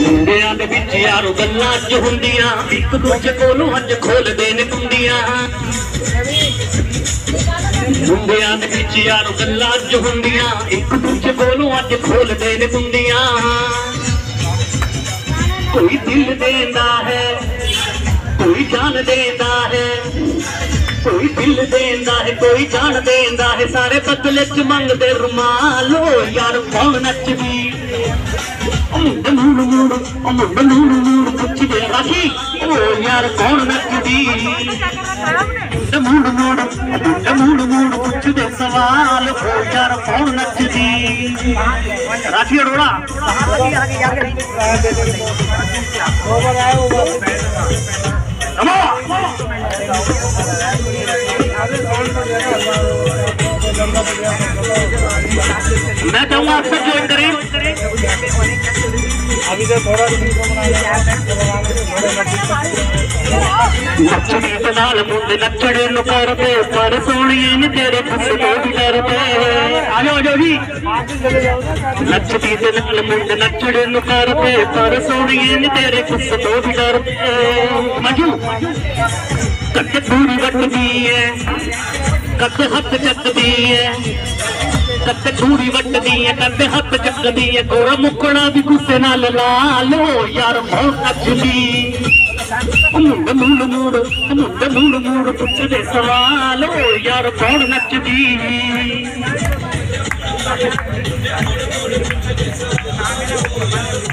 ਮੁੰਡਿਆਂ ਦੇ ਵਿੱਚ ਯਾਰੋ ਗੱਲਾਂ ਅੱਜ ਹੁੰਦੀਆਂ ਇੱਕ ਦੂਜੇ ਕੋਲੋਂ ਅੱਜ ਖੋਲਦੇ ਨੇ ਕੁੰਡੀਆਂ ਮੁੰਡਿਆਂ ਦੇ ਵਿੱਚ ਯਾਰੋ ਗੱਲਾਂ ਅੱਜ ਹੁੰਦੀਆਂ ਇੱਕ ਦੂਜੇ ਕੋਲੋਂ ਅੱਜ ਖੋਲਦੇ ਨੇ ਕੁੰਡੀਆਂ ਕੋਈ ਦਿਲ ਦੇਂਦਾ ਹੈ ਕੋਈ ਜਾਨ ਦੇਂਦਾ ਹੈ कोई दिल देंदा है, कोई जान देंदा है, सारे पतले च मंगते रुमालो। यार यार, कौन नचदी? मैं कहूँगा आप सब ज्वाइन करें अभी तो थोड़ा नचड़े सलाल मुंडे नचड़े लुकार पे पर सोनिए ने तेरे खुद को बिगार पे आ जाओ जाओ जी नचड़ी सलाल मुंडे नचड़े लुकार पे पर सोनिए ने तेरे खुद को बिगार पे मजू कट दूरी वट दी है ਵੱਟਦੀ ਹੱਥ ਚੱਕਦੀ ਐ ਕੱਟ ਦੂਰੀ ਵੱਟਦੀ ਐ ਕੱਟ ਹੱਥ ਚੱਕਦੀ ਐ ਗੋਰਾ ਮੁੱਕਣਾ ਵੀ ਗੁੱਸੇ ਨਾਲ ਲਾ ਲੋ ਯਾਰ ਬਹੁਤ ਨੱਚਦੀ ਮੁੰਡ ਮੁੰਡ ਮੁੰਡ ਮੁੰਡ ਮੁੰਡ ਮੁੰਡ ਪੁੱਛਦੇ ਸਵਾਲ, ਓ ਯਾਰ ਕੌਣ ਨੱਚਦੀ? Come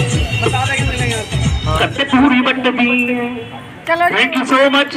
चूरी थैंक यू सो मच